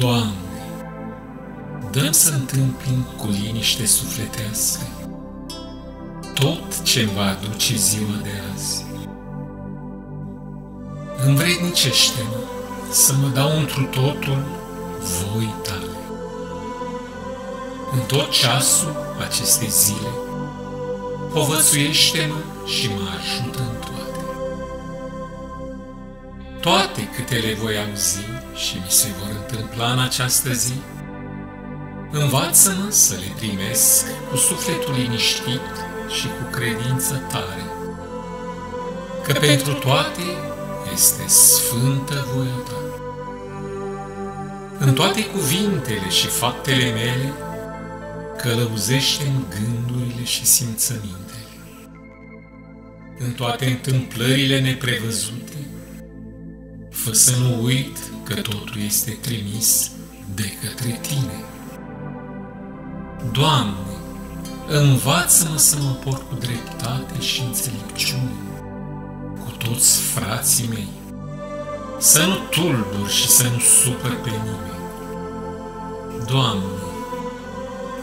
Doamne, dăm să întâmpin cu liniște sufletească tot ce va aduce ziua de azi. Învrednicește-mă să mă dau întru totul voi tale. În tot ceasul acestei zile, povățuiește-mă și mă ajută în toate. Toate câte le voi auzi și mi se vor întâmpla în această zi, învață-mă să le primesc cu sufletul liniștit și cu credință tare, că pentru toate este sfântă voia ta. În toate cuvintele și faptele mele, călăuzește în gândurile și simțămintele. În toate întâmplările neprevăzute, fă să nu uit că totul este trimis de către Tine. Doamne, învață-mă să mă port cu dreptate și înțelepciune cu toți frații mei, să nu tulbur și să nu supăr pe nimeni. Doamne,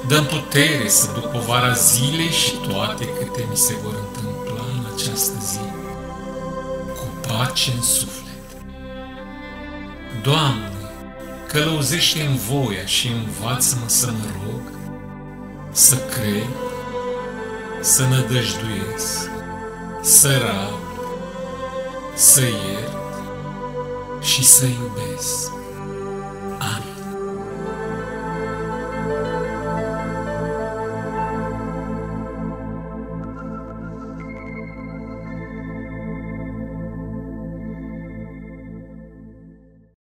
dăm putere să duc povara zilei și toate câte mi se vor întâmpla în această zi, cu pace în suflet. Doamne, călăuzește în voia și învață-mă să mă rog, să cred, să nădăjduiesc, să rab, să iert și să iubesc. Amin.